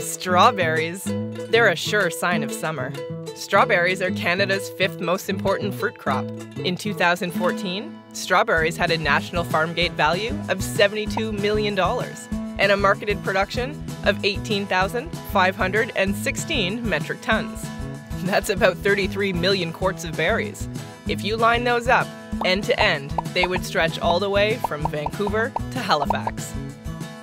Strawberries. They're a sure sign of summer. Strawberries are Canada's fifth most important fruit crop. In 2014, strawberries had a national farm gate value of $72 million and a marketed production of 18,516 metric tons. That's about 33 million quarts of berries. If you line those up end to end, they would stretch all the way from Vancouver to Halifax.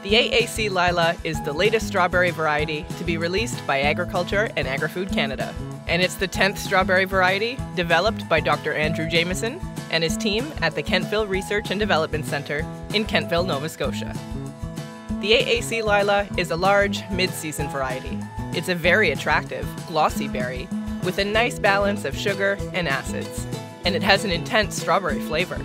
The AAC Lila is the latest strawberry variety to be released by Agriculture and Agri-Food Canada, and it's the 10th strawberry variety developed by Dr. Andrew Jamieson and his team at the Kentville Research and Development Centre in Kentville, Nova Scotia. The AAC Lila is a large, mid-season variety. It's a very attractive, glossy berry with a nice balance of sugar and acids, and it has an intense strawberry flavor.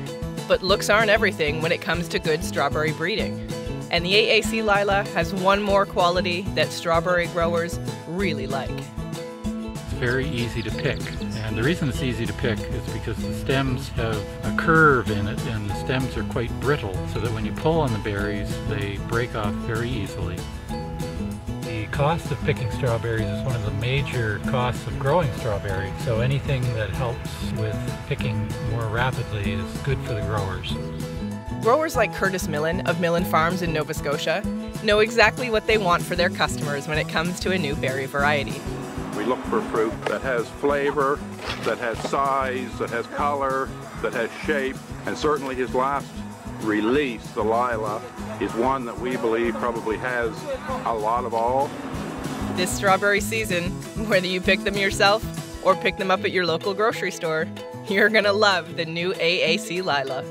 But looks aren't everything when it comes to good strawberry breeding. And the AAC Lila has one more quality that strawberry growers really like. It's very easy to pick. And the reason it's easy to pick is because the stems have a curve in it and the stems are quite brittle so that when you pull on the berries they break off very easily. The cost of picking strawberries is one of the major costs of growing strawberries so anything that helps with picking more rapidly is good for the growers. Growers like Curtis Millen of Millen Farms in Nova Scotia know exactly what they want for their customers when it comes to a new berry variety. We look for fruit that has flavor, that has size, that has color, that has shape, and certainly his last release, the Lila, is one that we believe probably has a lot of all. This strawberry season, whether you pick them yourself or pick them up at your local grocery store, you're gonna love the new AAC Lila.